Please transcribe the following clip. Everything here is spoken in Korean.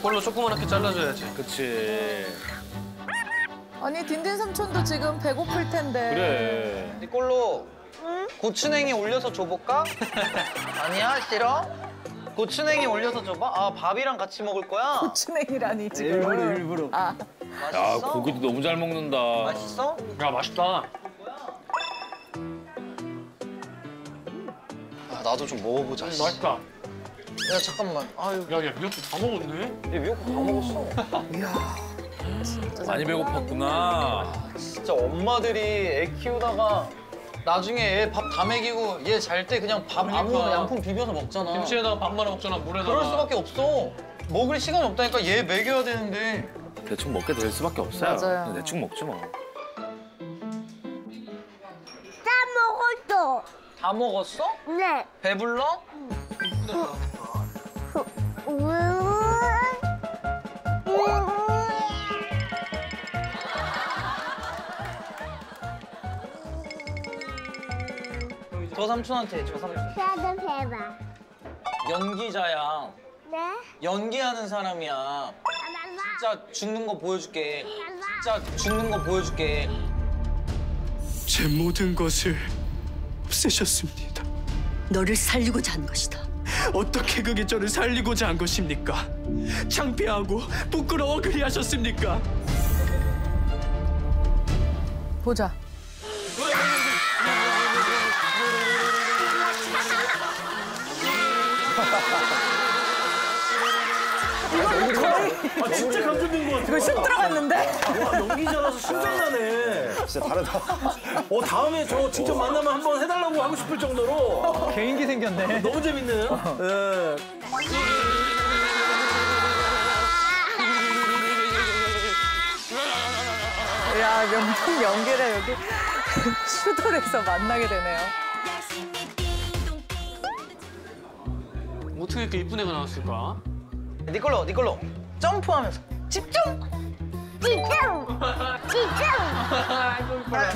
그걸로 조그맣게 잘라줘야지. 그치. 아니 딘딘 삼촌도 지금 배고플 텐데. 그래. 이걸로 고추냉이 올려서 줘볼까? 아니야 싫어? 고추냉이 올려서 줘봐. 아 밥이랑 같이 먹을 거야. 추냉이라니 지금. 일부러, 일부러. 아 야, 맛있어? 고기도 너무 잘 먹는다. 맛있어? 야 맛있다. 아 나도 좀 먹어보자. 음, 씨. 맛있다. 야 잠깐만. 아유 야야 미역국 다 먹었네. 얘 미역국 다 먹었어. 많이 배고팠구나. 진짜 엄마들이 애 키우다가 나중에 애 밥 다 먹이고 얘 잘 때 그냥 밥 아무 그러니까. 양푼 비벼서 먹잖아. 김치에다가 밥만 먹잖아 물에다가. 그럴 수밖에 없어. 먹을 시간이 없다니까 얘 먹여야 되는데. 대충 먹게 될 수밖에 없어요. 맞아요. 대충 먹지 뭐. 다 먹었어. 다 먹었어? 네. 배불러? 저 삼촌한테 저 삼촌. 나도 배봐. 연기자야. 네? 연기하는 사람이야. 진짜 죽는 거 보여줄게. 진짜 죽는 거 보여줄게. 제 모든 것을 없애셨습니다. 너를 살리고자 한 것이다. 어떻게 그게 저를 살리고자 한 것입니까? 창피하고 부끄러워 그리하셨습니까? 보자. 이거는 거의 아, 진짜 감동된 것 같아. 이거 쑥 들어갔는데? 와, 연기자라서 신선하네. 진짜 다르다. 어, 다음에 저 직접 만나면 한번 해달라고 하고 싶을 정도로 개인기 생겼네. 너무 재밌네요. 예. 야 명품 연기를 여기 슈돌에서 만나게 되네요. 어떻게 이렇게 이쁜 애가 나왔을까? 네 걸로, 네 걸로. 점프하면서 집중. 집중! 집중! 아이고 이뻐라.